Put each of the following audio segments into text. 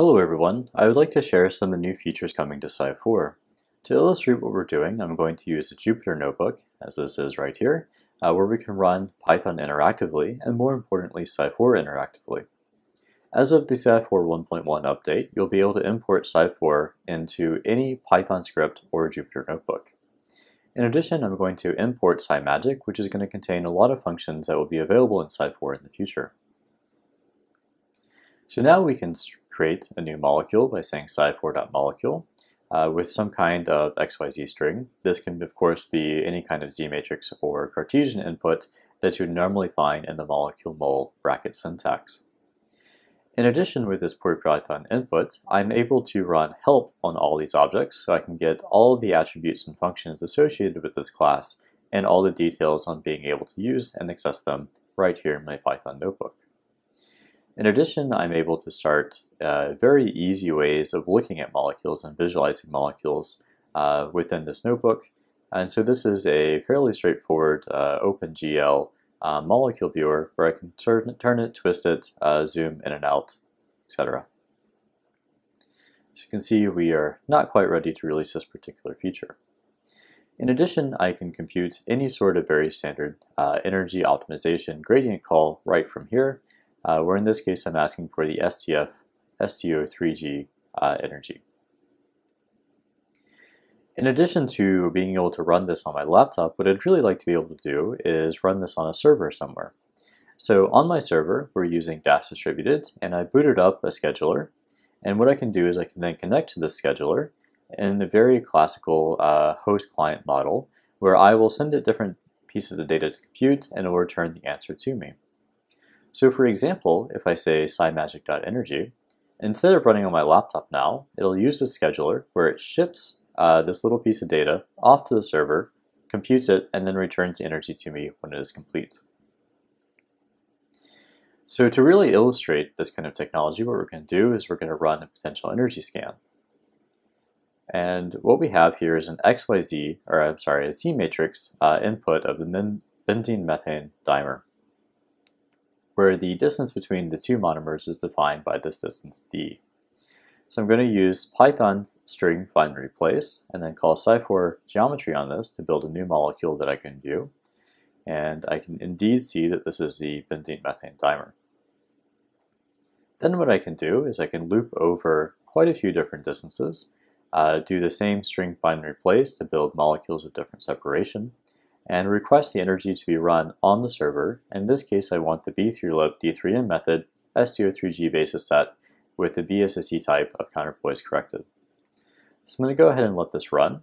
Hello everyone, I would like to share some of the new features coming to Psi4. To illustrate what we're doing, I'm going to use a Jupyter notebook, as this is right here, uh, where we can run Python interactively, and more importantly, Psi4 interactively. As of the Psi4 1.1 update, you'll be able to import Psi4 into any Python script or Jupyter notebook. In addition, I'm going to import SciMagick, which is going to contain a lot of functions that will be available in Psi4 in the future. So now we can create a new molecule by saying psi4.molecule uh, with some kind of XYZ string. This can, of course, be any kind of Z matrix or Cartesian input that you normally find in the molecule mole bracket syntax. In addition with this Python input, I'm able to run help on all these objects so I can get all of the attributes and functions associated with this class and all the details on being able to use and access them right here in my Python notebook. In addition, I'm able to start uh, very easy ways of looking at molecules and visualizing molecules uh, within this notebook. And so this is a fairly straightforward uh, OpenGL uh, molecule viewer where I can turn, turn it, twist it, uh, zoom in and out, etc. As you can see, we are not quite ready to release this particular feature. In addition, I can compute any sort of very standard uh, energy optimization gradient call right from here, uh, where in this case I'm asking for the SCF STO3G uh, energy. In addition to being able to run this on my laptop, what I'd really like to be able to do is run this on a server somewhere. So on my server, we're using Dask Distributed, and I booted up a scheduler. And what I can do is I can then connect to this scheduler in a very classical uh, host-client model, where I will send it different pieces of data to compute, and it will return the answer to me. So for example, if I say scimagick.energy, instead of running on my laptop now, it'll use a scheduler where it ships uh, this little piece of data off to the server, computes it, and then returns the energy to me when it is complete. So to really illustrate this kind of technology, what we're going to do is we're going to run a potential energy scan. And what we have here is an XYZ, or I'm sorry, a Z matrix uh, input of the benzene methane dimer where the distance between the two monomers is defined by this distance d. So I'm going to use Python string find and replace, and then call psi4 geometry on this to build a new molecule that I can view. And I can indeed see that this is the benzene methane dimer. Then what I can do is I can loop over quite a few different distances, uh, do the same string find and replace to build molecules of different separation, and request the energy to be run on the server. In this case, I want the B3LYP D3M method STO3G basis set with the BSSE type of counterpoise corrected. So I'm going to go ahead and let this run.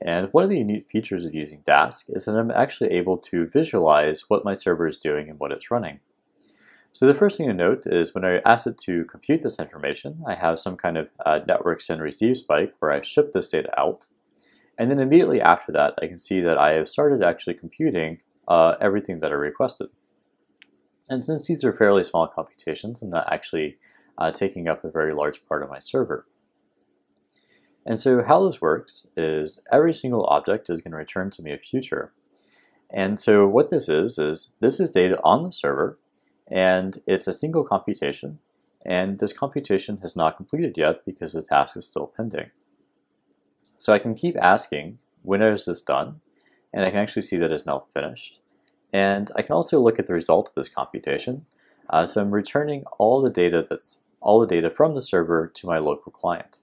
And one of the unique features of using Dask is that I'm actually able to visualize what my server is doing and what it's running. So the first thing to note is when I ask it to compute this information, I have some kind of uh, network send receive spike where I ship this data out. And then immediately after that, I can see that I have started actually computing uh, everything that I requested. And since these are fairly small computations, I'm not actually uh, taking up a very large part of my server. And so how this works is every single object is going to return to me a future. And so what this is, is this is data on the server, and it's a single computation, and this computation has not completed yet because the task is still pending. So I can keep asking, when is this done? And I can actually see that it's now finished. And I can also look at the result of this computation. Uh, so I'm returning all the data that's all the data from the server to my local client.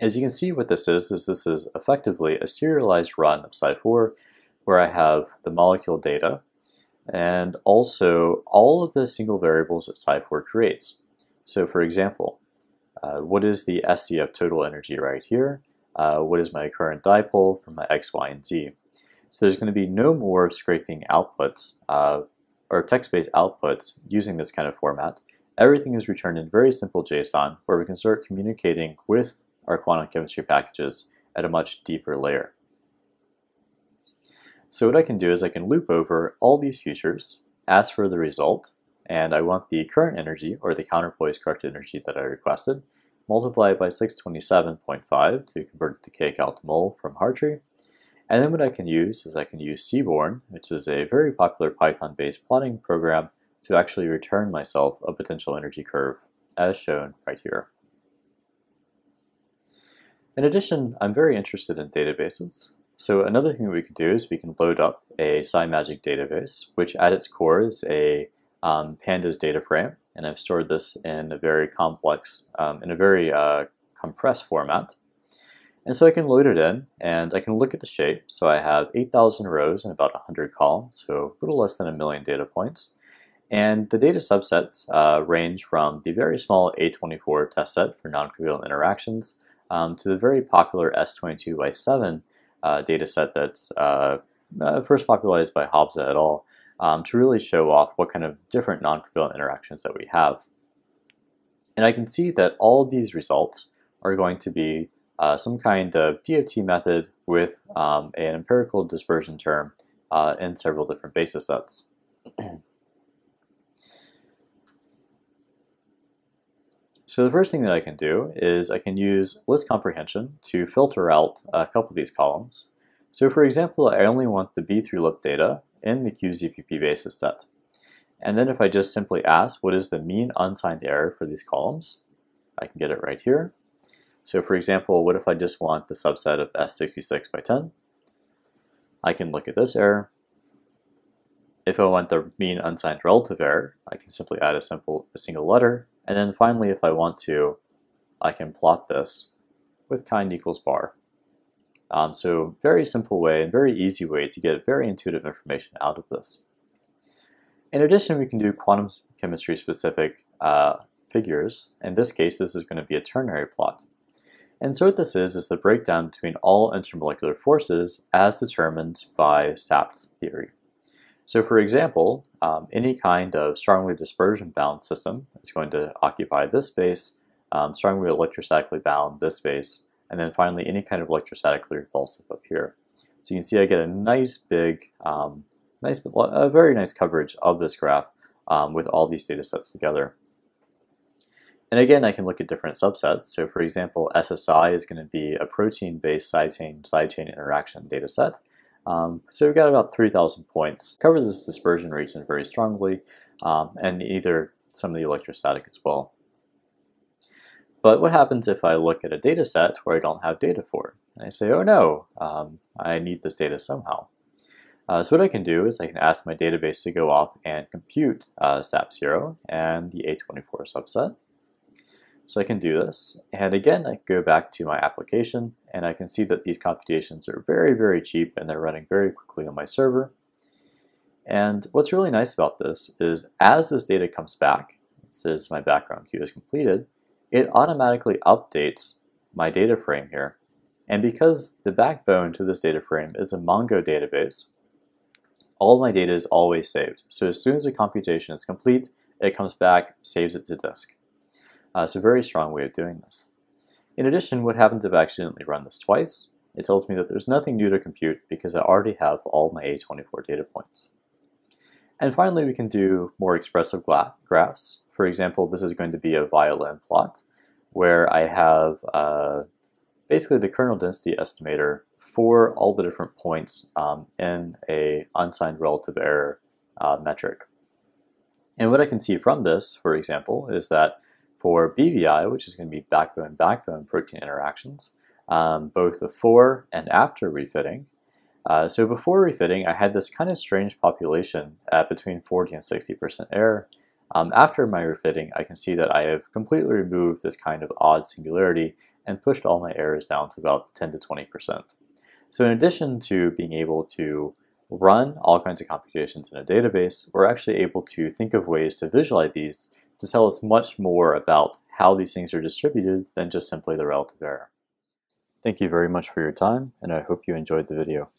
As you can see what this is, is this is effectively a serialized run of Psi4 where I have the molecule data and also all of the single variables that Psi4 creates. So for example, uh, what is the SCF total energy right here? Uh, what is my current dipole from my x, y, and z. So there's going to be no more scraping outputs uh, or text-based outputs using this kind of format. Everything is returned in very simple JSON where we can start communicating with our quantum chemistry packages at a much deeper layer. So what I can do is I can loop over all these features, ask for the result, and I want the current energy or the counterpoise correct energy that I requested, multiply it by 627.5 to convert to kcal to mol from Hartree. And then what I can use is I can use Seaborn, which is a very popular Python-based plotting program to actually return myself a potential energy curve as shown right here. In addition, I'm very interested in databases. So another thing we can do is we can load up a SciMagic database, which at its core is a um, pandas data frame, and I've stored this in a very complex, um, in a very uh, compressed format. And so I can load it in, and I can look at the shape. So I have 8,000 rows and about 100 columns, so a little less than a million data points. And the data subsets uh, range from the very small A24 test set for non-covalent interactions um, to the very popular S22 by 7 uh, data set that's uh, uh, first popularized by Hobza et al. Um, to really show off what kind of different non-covalent interactions that we have. And I can see that all these results are going to be uh, some kind of DFT method with um, an empirical dispersion term uh, in several different basis sets. So the first thing that I can do is I can use list comprehension to filter out a couple of these columns. So for example, I only want the B3LYP data in the QZPP basis set. And then if I just simply ask what is the mean unsigned error for these columns, I can get it right here. So for example, what if I just want the subset of S66 by 10? I can look at this error. If I want the mean unsigned relative error, I can simply add a simple a single letter and then finally, if I want to, I can plot this with kind equals bar. Um, so very simple way and very easy way to get very intuitive information out of this. In addition, we can do quantum chemistry specific uh, figures. In this case, this is going to be a ternary plot. And so what this is, is the breakdown between all intermolecular forces as determined by SAPT theory. So for example, um, any kind of strongly dispersion bound system is going to occupy this space, um, strongly electrostatically bound this space, and then finally any kind of electrostatically repulsive up here. So you can see I get a nice big, um, nice, a very nice coverage of this graph um, with all these data sets together. And again, I can look at different subsets. So for example, SSI is going to be a protein-based side chain, side chain interaction data set. Um, so we've got about 3,000 points. Cover this dispersion region very strongly, um, and either some of the electrostatic as well. But what happens if I look at a data set where I don't have data for? And I say, oh no, um, I need this data somehow. Uh, so what I can do is I can ask my database to go off and compute uh, SAPT0 and the A24 subset. So I can do this, and again, I go back to my application, and I can see that these computations are very, very cheap, and they're running very quickly on my server. And what's really nice about this is as this data comes back, says my background queue is completed, it automatically updates my data frame here. And because the backbone to this data frame is a Mongo database, all my data is always saved. So as soon as the computation is complete, it comes back, saves it to disk. Uh, it's a very strong way of doing this. In addition, what happens if I accidentally run this twice? It tells me that there's nothing new to compute because I already have all my A24 data points. And finally, we can do more expressive graphs. For example, this is going to be a violin plot where I have uh, basically the kernel density estimator for all the different points um, in a unsigned relative error uh, metric. And what I can see from this, for example, is that for BBI, which is going to be backbone-backbone protein interactions, um, both before and after refitting. Uh, so before refitting, I had this kind of strange population at between 40 and 60% error. Um, after my refitting, I can see that I have completely removed this kind of odd singularity and pushed all my errors down to about 10 to 20%. So in addition to being able to run all kinds of computations in a database, we're actually able to think of ways to visualize these to tell us much more about how these things are distributed than just simply the relative error. Thank you very much for your time, and I hope you enjoyed the video.